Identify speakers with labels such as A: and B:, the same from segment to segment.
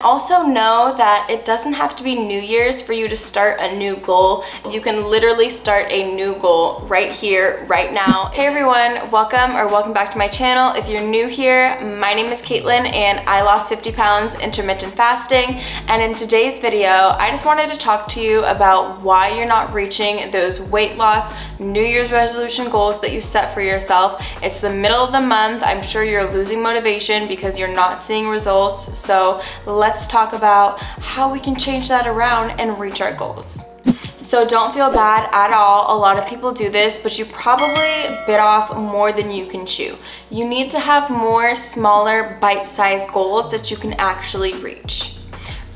A: Also know that it doesn't have to be New Year's for you to start a new goal. You can literally start a new goal right here, right now. Hey everyone, welcome or welcome back to my channel. If you're new here, my name is Caitlyn and I lost 50 pounds intermittent fasting. And in today's video, I just wanted to talk to you about why you're not reaching those weight loss New Year's resolution goals that you set for yourself. It's the middle of the month. I'm sure you're losing motivation because you're not seeing results. So let's let's talk about how we can change that around and reach our goals. So don't feel bad at all. A lot of people do this, but you probably bit off more than you can chew. You need to have more smaller bite-sized goals that you can actually reach.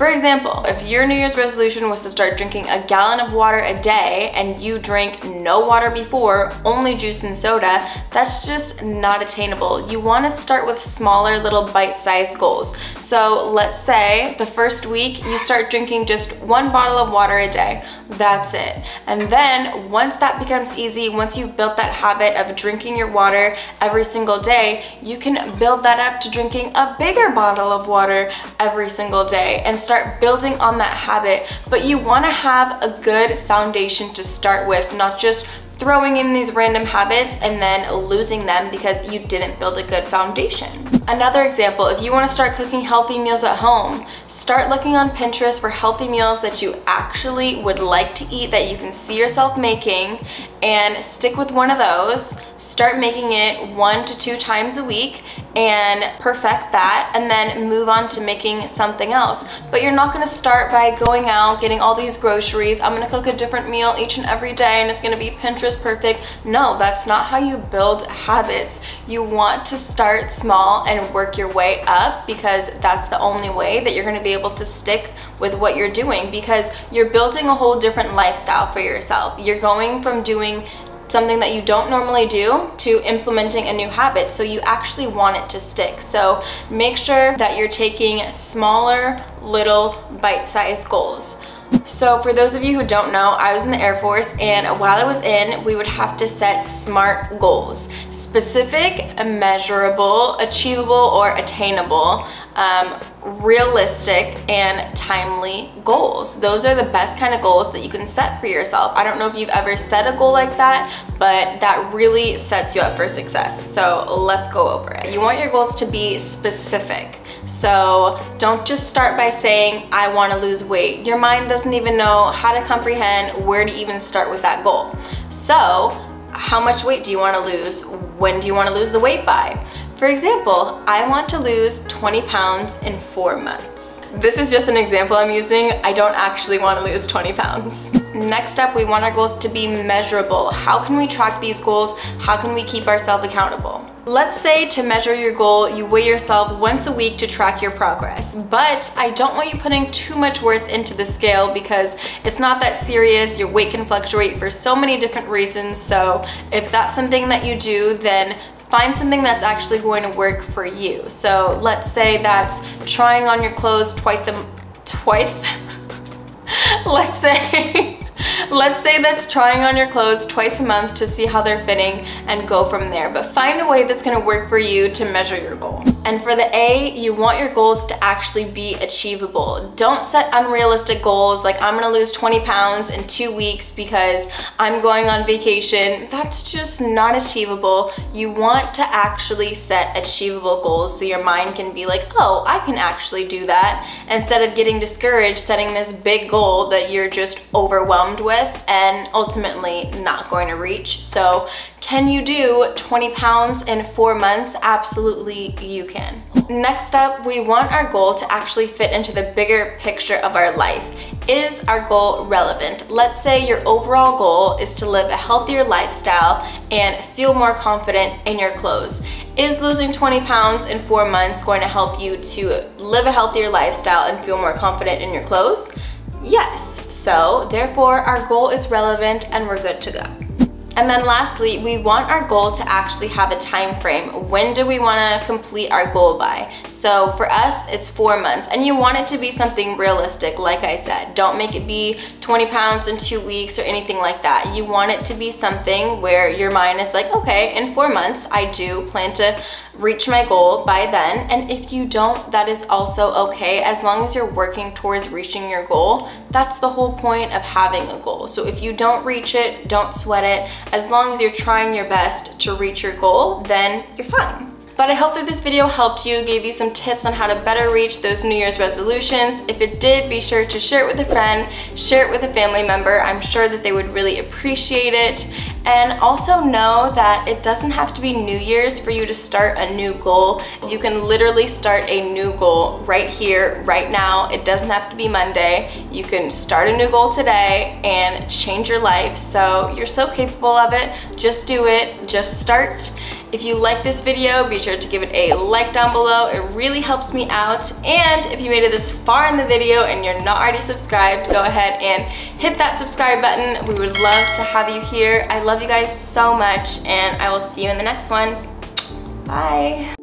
A: For example, if your New Year's resolution was to start drinking a gallon of water a day and you drank no water before, only juice and soda, that's just not attainable. You wanna start with smaller little bite-sized goals. So let's say the first week you start drinking just one bottle of water a day. That's it. And then once that becomes easy, once you've built that habit of drinking your water every single day, you can build that up to drinking a bigger bottle of water every single day and start building on that habit. But you wanna have a good foundation to start with, not just throwing in these random habits and then losing them because you didn't build a good foundation. Another example, if you wanna start cooking healthy meals at home, start looking on Pinterest for healthy meals that you actually would like to eat that you can see yourself making and stick with one of those. Start making it one to two times a week and perfect that and then move on to making something else. But you're not gonna start by going out, getting all these groceries. I'm gonna cook a different meal each and every day and it's gonna be Pinterest perfect. No, that's not how you build habits. You want to start small and work your way up because that's the only way that you're gonna be able to stick with what you're doing because you're building a whole different lifestyle for yourself. You're going from doing something that you don't normally do to implementing a new habit so you actually want it to stick so make sure that you're taking smaller little bite-sized goals so for those of you who don't know, I was in the Air Force and while I was in, we would have to set SMART goals. Specific, measurable, achievable, or attainable, um, realistic, and timely goals. Those are the best kind of goals that you can set for yourself. I don't know if you've ever set a goal like that, but that really sets you up for success. So let's go over it. You want your goals to be specific. So don't just start by saying, I wanna lose weight. Your mind doesn't even know how to comprehend where to even start with that goal. So how much weight do you wanna lose? When do you wanna lose the weight by? For example, I want to lose 20 pounds in four months. This is just an example I'm using. I don't actually want to lose 20 pounds. Next up, we want our goals to be measurable. How can we track these goals? How can we keep ourselves accountable? Let's say to measure your goal, you weigh yourself once a week to track your progress, but I don't want you putting too much worth into the scale because it's not that serious. Your weight can fluctuate for so many different reasons. So if that's something that you do, then find something that's actually going to work for you. So let's say that's trying on your clothes twice a, twice, let's say Let's say that's trying on your clothes twice a month to see how they're fitting and go from there. But find a way that's gonna work for you to measure your goal. And for the A, you want your goals to actually be achievable. Don't set unrealistic goals like I'm gonna lose 20 pounds in two weeks because I'm going on vacation. That's just not achievable. You want to actually set achievable goals so your mind can be like, oh, I can actually do that. Instead of getting discouraged setting this big goal that you're just overwhelmed with and ultimately not going to reach. So can you do 20 pounds in four months? Absolutely you can. Next up, we want our goal to actually fit into the bigger picture of our life. Is our goal relevant? Let's say your overall goal is to live a healthier lifestyle and feel more confident in your clothes. Is losing 20 pounds in four months going to help you to live a healthier lifestyle and feel more confident in your clothes? Yes. So therefore our goal is relevant and we're good to go. And then lastly, we want our goal to actually have a time frame. When do we wanna complete our goal by? So for us, it's four months. And you want it to be something realistic, like I said. Don't make it be 20 pounds in two weeks or anything like that. You want it to be something where your mind is like, okay, in four months, I do plan to reach my goal by then. And if you don't, that is also okay. As long as you're working towards reaching your goal, that's the whole point of having a goal. So if you don't reach it, don't sweat it. As long as you're trying your best to reach your goal, then you're fine. But I hope that this video helped you, gave you some tips on how to better reach those New Year's resolutions. If it did, be sure to share it with a friend, share it with a family member. I'm sure that they would really appreciate it. And also know that it doesn't have to be New Year's for you to start a new goal. You can literally start a new goal right here, right now. It doesn't have to be Monday. You can start a new goal today and change your life. So you're so capable of it. Just do it, just start. If you like this video, be sure to give it a like down below. It really helps me out. And if you made it this far in the video and you're not already subscribed, go ahead and hit that subscribe button. We would love to have you here. I love you guys so much and I will see you in the next one. Bye.